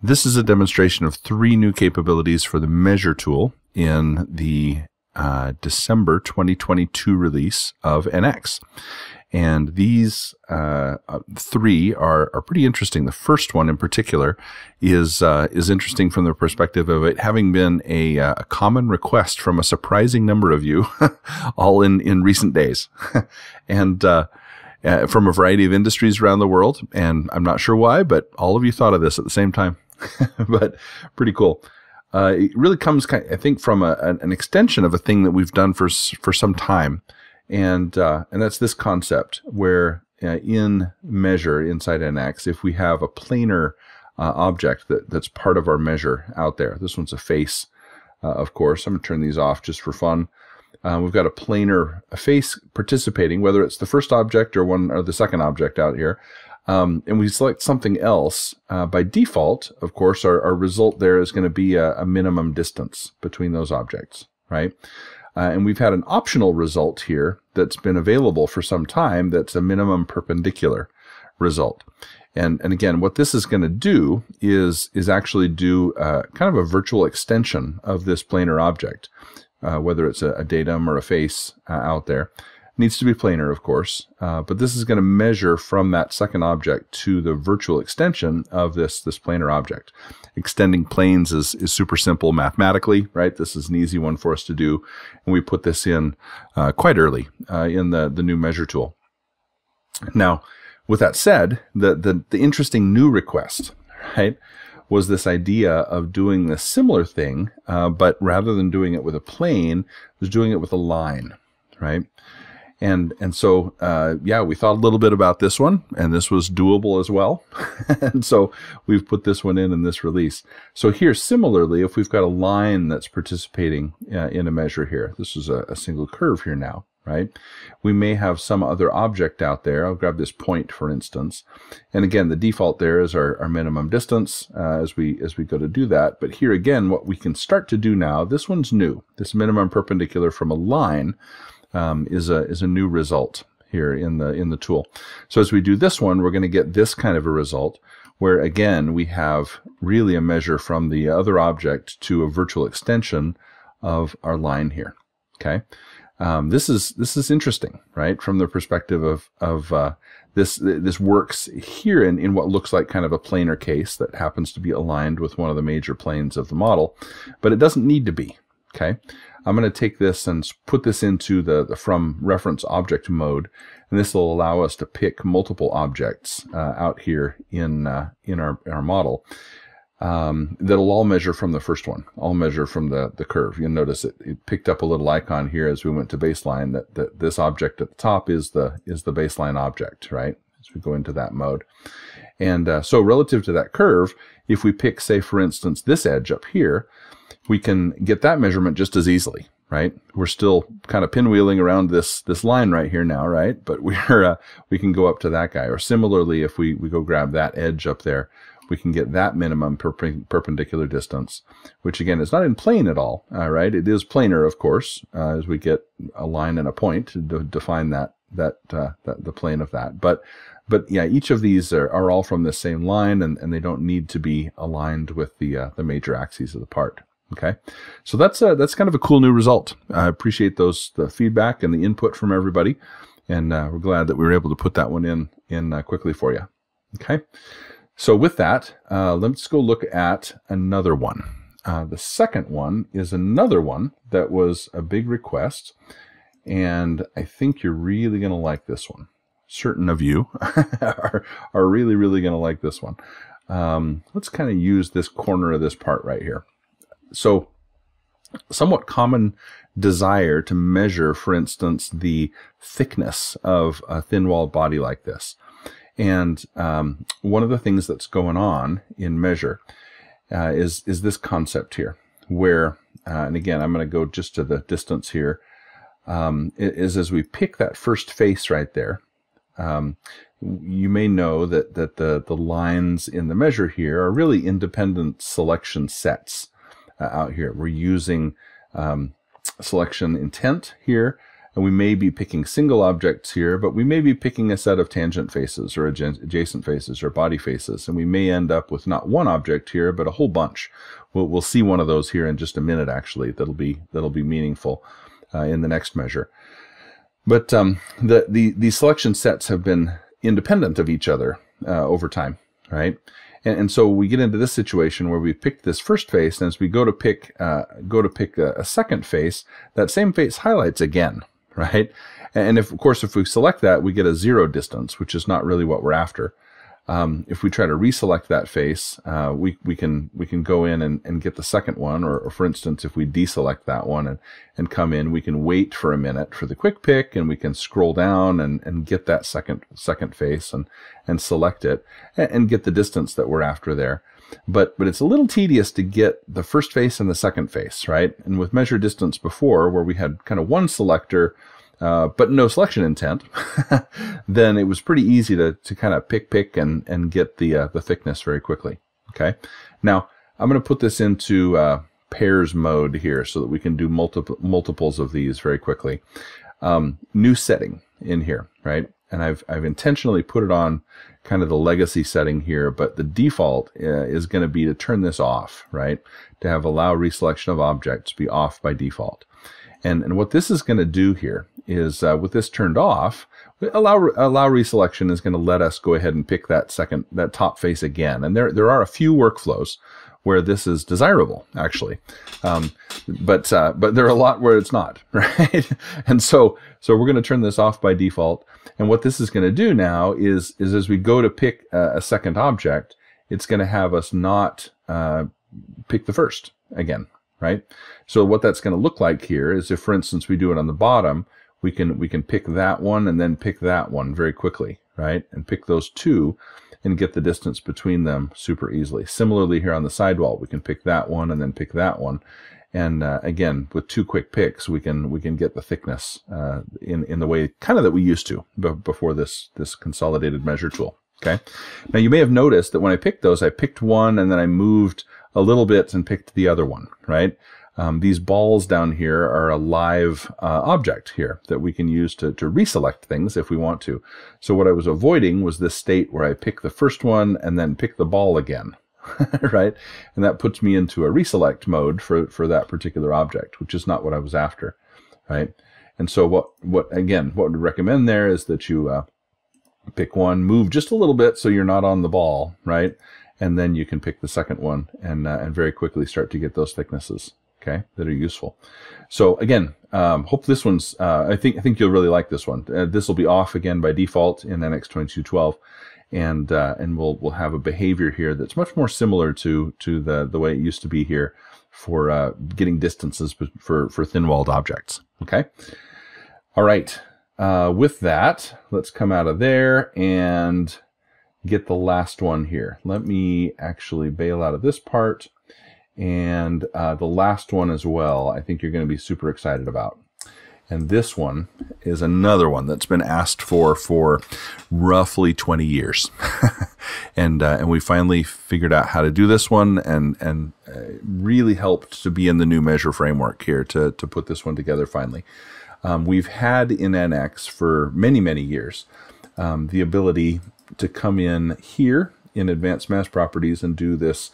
This is a demonstration of three new capabilities for the Measure tool in the uh, December 2022 release of NX. And these uh, uh, three are, are pretty interesting. The first one in particular is uh, is interesting from the perspective of it having been a, uh, a common request from a surprising number of you, all in, in recent days. and uh, uh, from a variety of industries around the world. And I'm not sure why, but all of you thought of this at the same time. but pretty cool. Uh, it really comes, kind of, I think, from a, an extension of a thing that we've done for for some time, and uh, and that's this concept where uh, in measure inside NX, if we have a planar uh, object that, that's part of our measure out there, this one's a face, uh, of course. I'm to turn these off just for fun. Uh, we've got a planar face participating, whether it's the first object or one or the second object out here um, and we select something else, uh, by default, of course, our, our result there is going to be a, a, minimum distance between those objects, right? Uh, and we've had an optional result here that's been available for some time that's a minimum perpendicular result. And, and again, what this is going to do is, is actually do uh, kind of a virtual extension of this planar object, uh, whether it's a, a, datum or a face uh, out there needs to be planar, of course, uh, but this is going to measure from that second object to the virtual extension of this, this planar object. Extending planes is, is super simple mathematically, right? This is an easy one for us to do, and we put this in uh, quite early uh, in the, the new measure tool. Now, with that said, the, the, the interesting new request, right, was this idea of doing the similar thing, uh, but rather than doing it with a plane, was doing it with a line, right? And and so uh, yeah, we thought a little bit about this one, and this was doable as well, and so we've put this one in in this release. So here, similarly, if we've got a line that's participating uh, in a measure here, this is a, a, single curve here now, right? We may have some other object out there. I'll grab this point, for instance, and again, the default there is our, our minimum distance uh, as we as we go to do that. But here again, what we can start to do now, this one's new. This minimum perpendicular from a line um, is a is a new result here in the in the tool. So as we do this one, we're going to get this kind of a result where again we have really a measure from the other object to a virtual extension of our line here. Okay, um, this is this is interesting, right? From the perspective of of uh, this this works here in, in what looks like kind of a planar case that happens to be aligned with one of the major planes of the model, but it doesn't need to be. Okay, I'm going to take this and put this into the, the from reference object mode, and this will allow us to pick multiple objects uh, out here in uh, in our in our model. Um, that'll all measure from the first one, all measure from the, the curve. You'll notice it, it picked up a little icon here as we went to baseline that, that this object at the top is the is the baseline object, right? As we go into that mode. And uh, so relative to that curve, if we pick, say, for instance, this edge up here, we can get that measurement just as easily, right? We're still kind of pinwheeling around this this line right here now, right? But we're uh, we can go up to that guy. Or similarly, if we we go grab that edge up there, we can get that minimum perp perpendicular distance, which again is not in plane at all. All right, it is planar, of course, uh, as we get a line and a point to define that that, uh, that the plane of that. But but yeah, each of these are, are all from the same line, and, and they don't need to be aligned with the uh, the major axes of the part. Okay, so that's a, that's kind of a cool new result. I appreciate those the feedback and the input from everybody, and uh, we're glad that we were able to put that one in in uh, quickly for you. Okay, so with that, uh, let's go look at another one. Uh, the second one is another one that was a big request, and I think you're really going to like this one. Certain of you are are really really going to like this one. Um, let's kind of use this corner of this part right here. So, somewhat common desire to measure, for instance, the thickness of a thin walled body like this. And um, one of the things that's going on in measure uh, is, is this concept here, where, uh, and again, I'm going to go just to the distance here, um, is as we pick that first face right there, um, you may know that, that the, the lines in the measure here are really independent selection sets out here. We're using um, selection intent here, and we may be picking single objects here, but we may be picking a set of tangent faces or adjacent faces or body faces, and we may end up with not one object here, but a whole bunch. We'll, we'll see one of those here in just a minute, actually. That'll be that'll be meaningful uh, in the next measure. But um, the, the these selection sets have been independent of each other uh, over time, right? And, and, so we get into this situation where we picked this first face, and as we go to pick uh, go to pick a, a second face, that same face highlights again, right? And if, of course, if we select that, we get a zero distance, which is not really what we're after. Um, if we try to reselect that face, uh, we, we can we can go in and, and get the second one, or, or, for instance, if we deselect that one and, and come in, we can wait for a minute for the quick pick, and we can scroll down and, and get that second second face and and select it and, and get the distance that we're after there. But but it's a little tedious to get the first face and the second face, right? And with measure distance before, where we had kind of one selector uh, but no selection intent, then it was pretty easy to, to kind of pick, pick, and, and get the, uh, the thickness very quickly. Okay. Now, I'm going to put this into uh, pairs mode here so that we can do multiple multiples of these very quickly. Um, new setting in here, right? And I've, I've intentionally put it on kind of the legacy setting here, but the default uh, is going to be to turn this off, right? To have allow reselection of objects be off by default. And, and what this is going to do here is uh, with this turned off, allow allow reselection is going to let us go ahead and pick that second that top face again. And there there are a few workflows where this is desirable actually, um, but uh, but there are a lot where it's not right. and so so we're going to turn this off by default. And what this is going to do now is is as we go to pick a, a second object, it's going to have us not uh, pick the first again right? So what that's going to look like here is if, for instance, we do it on the bottom, we can we can pick that one and then pick that one very quickly, right? And pick those two and get the distance between them super easily. Similarly, here on the sidewall, we can pick that one and then pick that one. And uh, again, with two quick picks, we can we can get the thickness uh, in in the way kind of that we used to before this this consolidated measure tool. Okay. Now you may have noticed that when I picked those, I picked one and then I moved a little bit and picked the other one, right? Um, these balls down here are a live uh, object here that we can use to, to reselect things if we want to. So what I was avoiding was this state where I pick the first one and then pick the ball again, right? And that puts me into a reselect mode for, for that particular object, which is not what I was after, right? And so what, what again, what would recommend there is that you uh, pick one, move just a little bit so you're not on the ball, right? And then you can pick the second one and uh, and very quickly start to get those thicknesses okay that are useful. So again um, hope this one's uh, I think I think you'll really like this one. Uh, this will be off again by default in NX 2212 and uh, and we'll we'll have a behavior here that's much more similar to to the the way it used to be here for uh, getting distances for for thin-walled objects okay? All right uh, with that let's come out of there and get the last one here. Let me actually bail out of this part and uh, the last one as well. I think you're going to be super excited about. And this one is another one that's been asked for for roughly 20 years. and uh, and we finally figured out how to do this one and and uh, really helped to be in the new measure framework here to, to put this one together finally. Um, we've had in NX for many, many years um, the ability to come in here in advanced mass properties and do this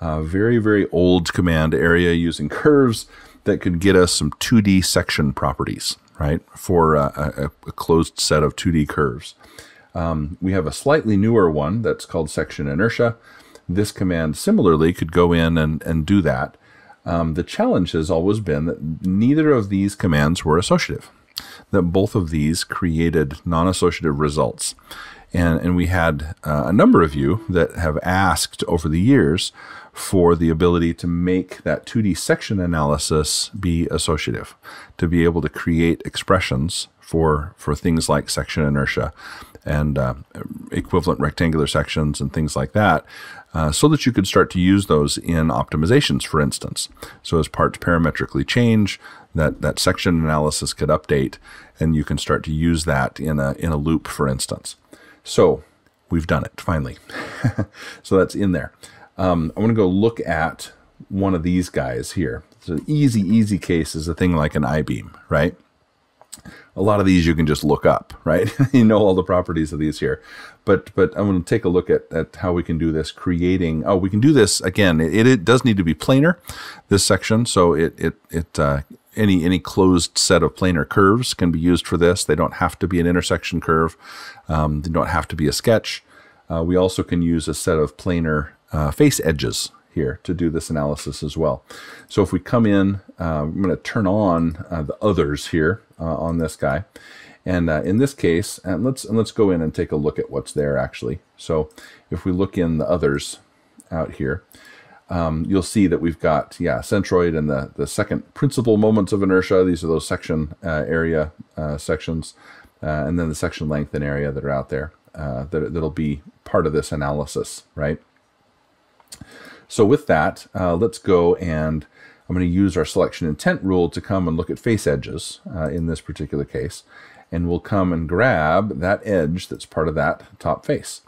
uh, very, very old command area using curves that could get us some 2D section properties, right, for uh, a, a, closed set of 2D curves. Um, we have a slightly newer one that's called section inertia. This command similarly could go in and, and do that. Um, the challenge has always been that neither of these commands were associative, that both of these created non-associative results. And, and we had uh, a number of you that have asked over the years for the ability to make that 2D section analysis be associative, to be able to create expressions for, for things like section inertia and uh, equivalent rectangular sections and things like that, uh, so that you could start to use those in optimizations, for instance. So as parts parametrically change, that, that section analysis could update, and you can start to use that in a, in a loop, for instance. So we've done it finally. so that's in there. Um, I want to go look at one of these guys here. So an easy, easy case is a thing like an I-beam, right? a lot of these you can just look up, right? you know all the properties of these here. But but I'm going to take a look at, at how we can do this creating. Oh, we can do this again. It, it does need to be planar, this section. So it it it uh, any any closed set of planar curves can be used for this. They don't have to be an intersection curve. Um, they don't have to be a sketch. Uh, we also can use a set of planar uh, face edges here to do this analysis as well. So if we come in, uh, I'm going to turn on uh, the others here uh, on this guy. And uh, in this case, and let's and let's go in and take a look at what's there actually. So if we look in the others out here, um, you'll see that we've got yeah centroid and the the second principal moments of inertia. These are those section uh, area uh, sections, and then the section length and area that are out there that that'll be part of this analysis, right? So with that, uh, let's go and I'm going to use our selection intent rule to come and look at face edges uh, in this particular case. And we'll come and grab that edge that's part of that top face.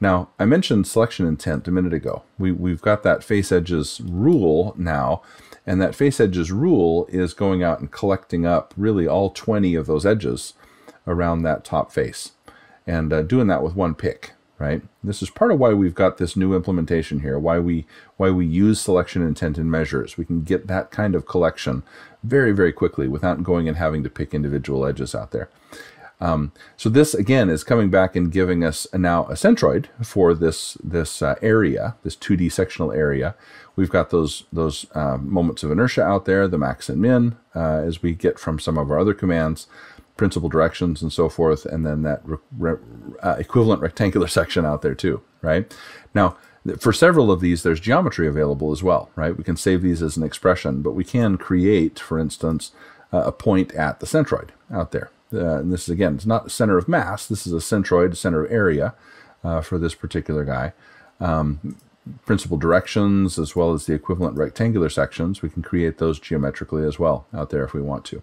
Now, I mentioned selection intent a minute ago. We, we've got that face edges rule now, and that face edges rule is going out and collecting up really all 20 of those edges around that top face and uh, doing that with one pick right? This is part of why we've got this new implementation here, why we why we use selection intent and measures. We can get that kind of collection very, very quickly without going and having to pick individual edges out there. Um, so this again is coming back and giving us now a centroid for this this uh, area, this 2D sectional area. We've got those those uh, moments of inertia out there, the max and min, uh, as we get from some of our other commands principal directions and so forth, and then that re- re- uh, equivalent rectangular section out there too, right? Now, for several of these, there's geometry available as well, right? We can save these as an expression, but we can create, for instance, uh, a point at the centroid out there. Uh, and this is, again, it's not center of mass. This is a centroid, center of area uh, for this particular guy. Um, principal directions as well as the equivalent rectangular sections, we can create those geometrically as well out there if we want to,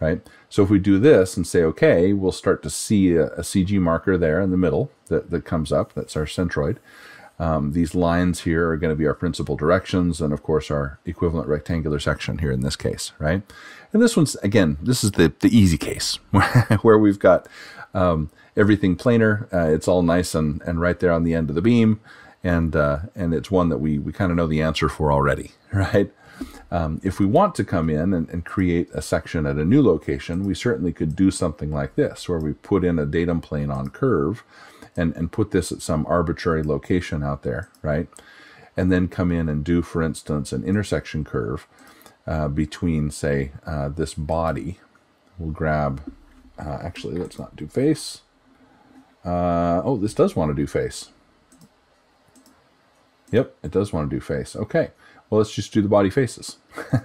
right? So if we do this and say, okay, we'll start to see a, a CG marker there in the middle that, that comes up. That's our centroid. Um, these lines here are going to be our principal directions and of course our equivalent rectangular section here in this case, right? And this one's, again, this is the, the easy case where we've got um, everything planar. Uh, it's all nice and, and right there on the end of the beam. And, uh, and it's one that we, we kind of know the answer for already, right? Um, if we want to come in and, and, create a section at a new location, we certainly could do something like this, where we put in a datum plane on curve and, and put this at some arbitrary location out there, right? And then come in and do, for instance, an intersection curve uh, between, say, uh, this body. We'll grab, uh, actually, let's not do face. Uh, oh, this does want to do face. Yep, it does want to do face. Okay. Well, let's just do the body faces.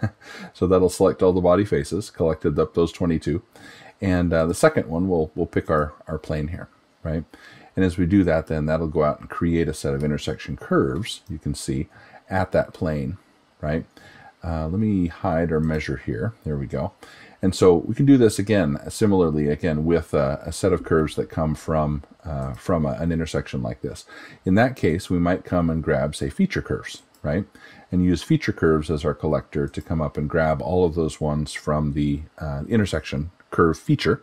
so that'll select all the body faces, collected up those 22. And uh, the second one, we'll, we'll pick our, our plane here, right? And as we do that, then that'll go out and create a set of intersection curves, you can see, at that plane, right? Uh, let me hide our measure here. There we go. And so we can do this again, similarly, again, with a, a set of curves that come from, uh, from a, an intersection like this. In that case, we might come and grab, say, feature curves, right? and use feature curves as our collector to come up and grab all of those ones from the uh, intersection curve feature.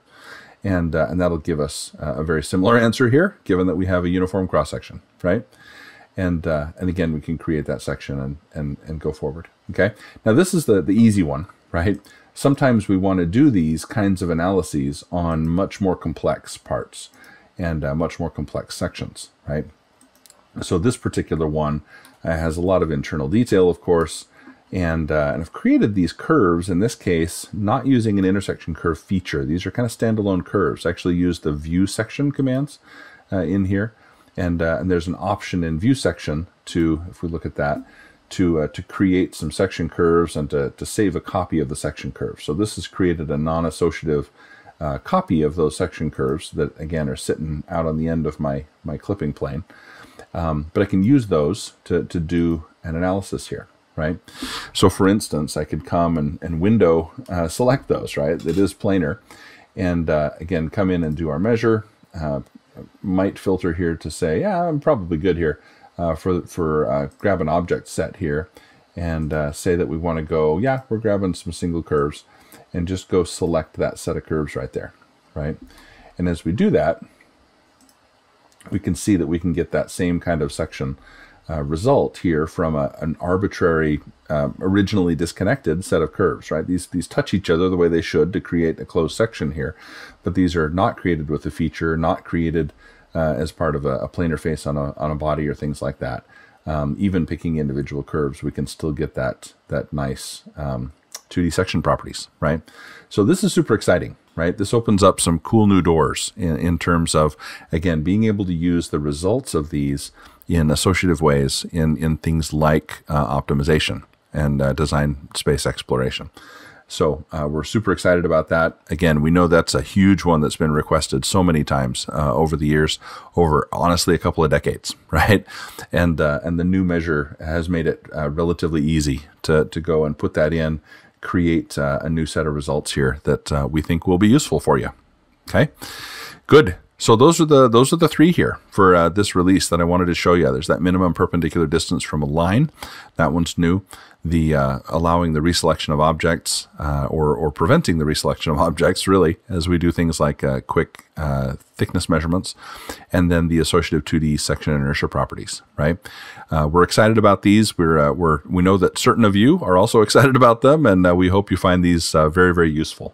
And, uh, and that'll give us uh, a very similar answer here, given that we have a uniform cross section, right? And, uh, and again, we can create that section and, and, and go forward. Okay. Now this is the, the easy one, right? Sometimes we want to do these kinds of analyses on much more complex parts and uh, much more complex sections, right? So this particular one uh, has a lot of internal detail, of course, and, uh, and I've created these curves, in this case, not using an intersection curve feature. These are kind of standalone curves. I actually use the view section commands uh, in here, and, uh, and there's an option in view section to, if we look at that, to, uh, to create some section curves and to, to save a copy of the section curve. So this has created a non-associative uh, copy of those section curves that, again, are sitting out on the end of my, my clipping plane. Um, but I can use those to, to do an analysis here, right? So for instance, I could come and, and window uh, select those, right? It is planar. And uh, again, come in and do our measure. Uh, might filter here to say, yeah, I'm probably good here uh, for, for uh, grab an object set here and uh, say that we want to go, yeah, we're grabbing some single curves and just go select that set of curves right there, right? And as we do that, we can see that we can get that same kind of section uh, result here from a, an arbitrary, um, originally disconnected set of curves, right? These, these touch each other the way they should to create a closed section here, but these are not created with a feature, not created uh, as part of a, a, planar face on a, on a body or things like that. Um, even picking individual curves, we can still get that, that nice um, 2D section properties, right? So this is super exciting, right? This opens up some cool new doors in, in terms of, again, being able to use the results of these in associative ways in, in things like uh, optimization and uh, design space exploration. So uh, we're super excited about that. Again, we know that's a huge one that's been requested so many times uh, over the years, over honestly a couple of decades, right? And uh, and the new measure has made it uh, relatively easy to to go and put that in, create uh, a new set of results here that uh, we think will be useful for you. Okay, good. So those are the those are the three here for uh, this release that I wanted to show you. There's that minimum perpendicular distance from a line, that one's new. The uh, allowing the reselection of objects uh, or or preventing the reselection of objects, really, as we do things like uh, quick uh, thickness measurements, and then the associative 2D section inertia properties. Right? Uh, we're excited about these. We're we're we know that certain of you are also excited about them, and we hope you find these very very useful.